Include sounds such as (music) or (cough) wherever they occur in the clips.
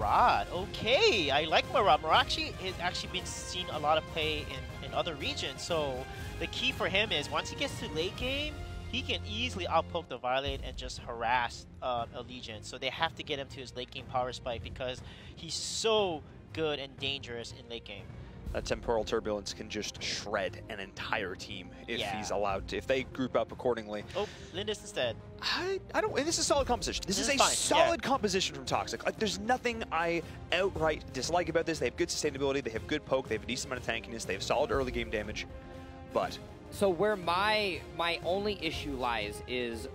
Murad. Okay, I like Murad. Murad actually has actually been seen a lot of play in, in other regions. So the key for him is once he gets to late game, he can easily outpoke the Violet and just harass uh, Allegiance. So they have to get him to his late game power spike because he's so good and dangerous in late game. That temporal turbulence can just shred an entire team if Yeah. he's allowed to, if they group up accordingly. Oh, Lindis instead. I, I don't. This is solid composition. This, This is, is a fine, solid composition from Toxic. Like, there's nothing I outright dislike about this. They have good sustainability. They have good poke. They have a decent amount of tankiness. They have solid early game damage. But So where my my only issue lies is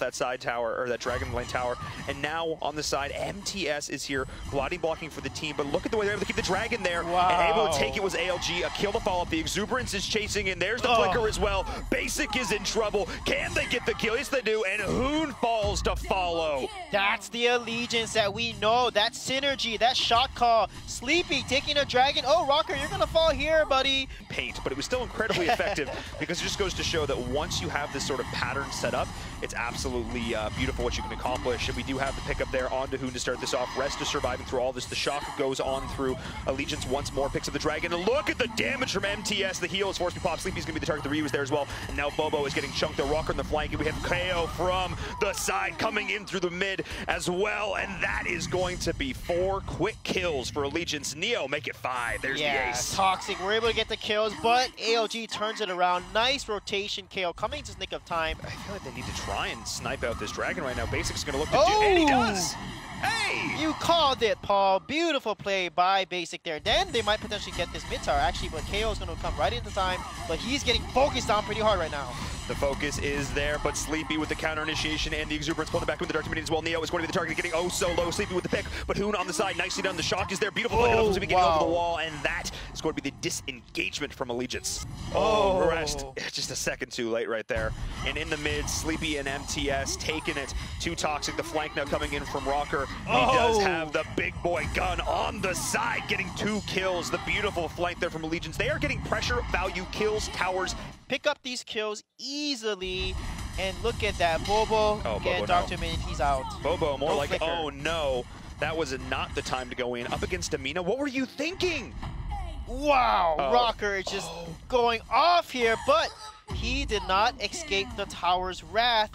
that side tower or that Dragon Lane tower, and now on the side, MTS is here, body blocking for the team. But look at the way they're able to keep the Dragon there and able to take it was ALG. A kill to follow up. The Exuberance is chasing in. There's the Oh. flicker as well. Basic is in trouble. Can they get the kill? Yes, they do. And Hoon falls to follow. That's the allegiance that we know. That synergy, that shot call. Sleepy taking a dragon. Oh, Rocker, you're gonna fall here, buddy. paint, but it was still incredibly effective (laughs) because it just goes to show that once you have this sort of pattern set up, it's absolutely uh, beautiful what you can accomplish. And we do have the pickup there onto Hoon to start this off. Rest is surviving through all this. The shock goes on through Allegiance once more, picks up the dragon. And look at the damage from MTS. The heal is forced to pop. Sleepy's going to be the target. The Ryu is there as well. And now Bobo is getting chunked. The Rocker in the flank. And we have KO from the side coming in through the mid as well. And that is going to be four quick kills for Allegiance. Neo make it five. There's yeah, the ace. toxic. We're able to get the kills, but ALG turns it around. Nice rotation KO coming to nick of time. I feel like they need to try and snipe out this dragon right now. Basic's gonna look to Oh! do, and he oh! does. Hey! You called it, Paul. Beautiful play by Basic there. Then they might potentially get this mid tower, actually, but KO is going to come right into time. But he's getting focused on pretty hard right now. The focus is there, but Sleepy with the counter initiation and the exuberance pulling back with the dark dominion as well. Neo is going to be the target, getting oh so low. Sleepy with the pick, but Hoon on the side, nicely done. The shock is there, beautiful. Oh, Oh, getting wow. over the wall, and that is going to be the disengagement from Allegiance. Oh. rest just a second too late right there. And in the mid, Sleepy and MTS taking it Too Toxic. The flank now coming in from Rocker. He oh. does Oh. have the big boy gun on the side, getting two kills. The beautiful flank there from Allegiance. They are getting pressure, value, kills, towers. Pick up these kills easily. And look at that. Bobo Oh, getting Bobo, Dark no. Dominion. He's out. Bobo more No like, flicker. oh no. That was not the time to go in. Up against Amina. What were you thinking? Wow, Oh. Rocker is just going off here, but he did not escape the tower's wrath.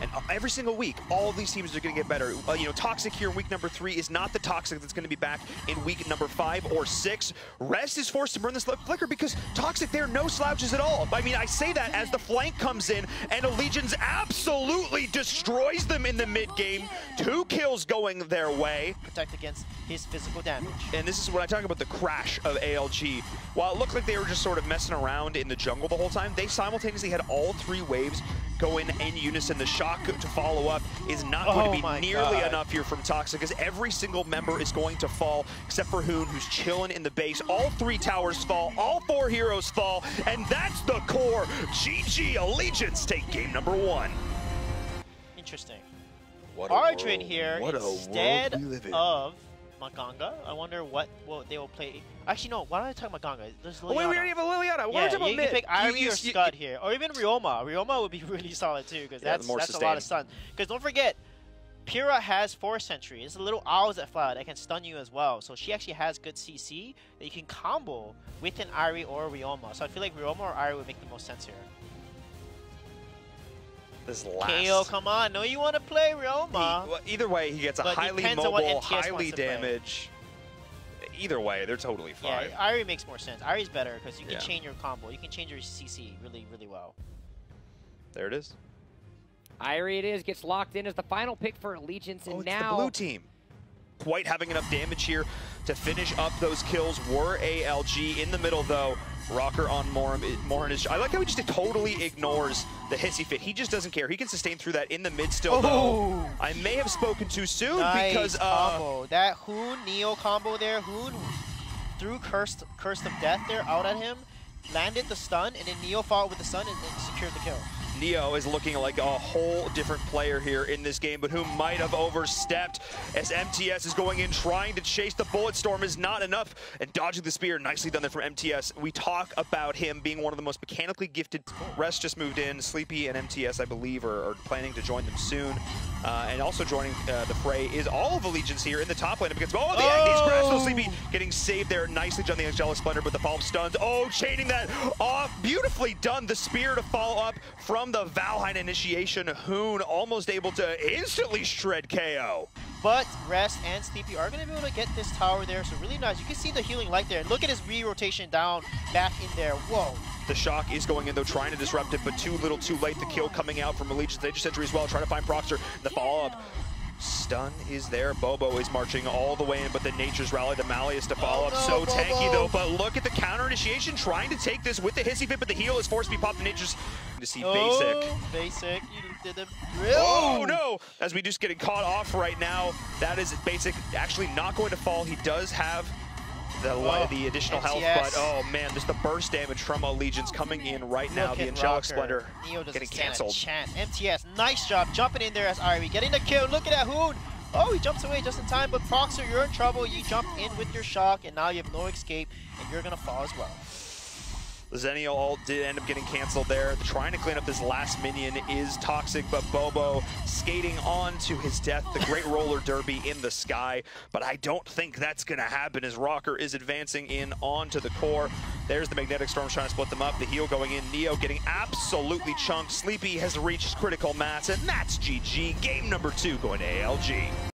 And every single week, all of these teams are going to get better. Uh, you know, Toxic here in week number three is not the Toxic that's going to be back in week number five or six. Rest is forced to burn this flicker because Toxic, there are no slouches at all. I mean, I say that as the flank comes in and Allegiance absolutely destroys them in the mid game. Two kills going their way. Protect against his physical damage. And this is when I talk about the crash of ALG. While it looked like they were just sort of messing around in the jungle the whole time, they simultaneously had all three waves go in in unison. The shock to follow up is not Oh going to oh be nearly God. enough here from Toxic because every single member is going to fall except for Hoon, who's chilling in the base. All three towers fall, all four heroes fall, and that's the core. GG Allegiance take game number one. Interesting. What Arjun here What instead world in. of Mganga. I wonder what what they will play. Actually, no. Why don't I talk Mganga? There's Oh, wait, we Liliana. already have a Liliana. Why Yeah, are we talking you about can mid? pick Airi You- you- or you- Skud here, or even Ryoma. Ryoma would be (laughs) really solid too, because Yeah, that's more that's a lot of sustain. stun. Because don't forget, Pyrrha has Force Sentry. It's a little owls that fly out that can stun you as well. So she actually has good CC that you can combo with an Airi or a Ryoma. So I feel like Ryoma or Airi would make the most sense here. This last. KO, come on. No, you want to play Ryoma. He- well, either way, he gets a But highly depends on what mobile, highly to play. damage. Either way, they're totally fine. Yeah, Airi makes more sense. Airi's better because you can Yeah. change your combo. You can change your CC really, really well. There it is. Airi it is, gets locked in as the final pick for Allegiance, and oh, it's now the blue team. Quite having enough damage here to finish up those kills were ALG in the middle though. Rocker on Moren. Moren is. I like how he just totally ignores the hissy fit. He just doesn't care. He can sustain through that in the mid still though. Oh. I may have spoken too soon Nice because uh, combo. That Hoon Neo combo there. Hoon threw cursed cursed of death there out at him, landed the stun, and then Neo fought with the stun and, and secured the kill. Neo is looking like a whole different player here in this game, but who might have overstepped as MTS is going in trying to chase the bullet storm is not enough and dodging the spear. Nicely done there from MTS. We talk about him being one of the most mechanically gifted. Rest just moved in. Sleepy and MTS, I believe, are, are planning to join them soon. Uh, and also joining uh, the fray is all of Allegiance here in the top lane against oh the Agnes Oh! Grasshole Sleepy getting saved there nicely done the Angelic Splendor but the follow-up stuns. Oh, chaining that off. Beautifully done. The spear to follow up from the Valhein initiation. Hoon almost able to instantly shred KO. But Rest and Sleepy are going to be able to get this tower there, so really nice. You can see the healing light there. And look at his re-rotation down, back in there. Whoa. The shock is going in though, trying to disrupt it, but too little, too late. The kill coming out from Allegiance Nature Century as well, trying to find Proxer. The follow-up. Stun is there. Bobo is marching all the way in, but the Nature's Rally, the Malleus to follow Oh, up. no, so tanky though, but look at the counter initiation, trying to take this with the Hissy Fit, but the heal is forced to be popped. Nature's to see oh, basic. Oh, basic. You did the oh, drill. Oh no! As we just getting caught off right now, that is basic. Actually, not going to fall. He does have the Oh, the additional health, but oh man, just the burst damage from Allegiance coming in right now. Look the at Angelic. Splendor getting canceled. MTS, nice job jumping in there as Airi getting the kill. Look at that Hoon. Oh, he jumps away just in time, but Proxer, you're in trouble. You jumped in with your shock, and now you have no escape, and you're gonna fall as well. Zenio ult did end up getting canceled there. Trying to clean up this last minion is toxic, but Bobo skating on to his death. The great roller derby in the sky, but I don't think that's going to happen as Rocker is advancing in onto the core. There's the Magnetic Storm trying to split them up. The heal going in. Neo getting absolutely chunked. Sleepy has reached critical mass, and that's GG. Game number two going to ALG.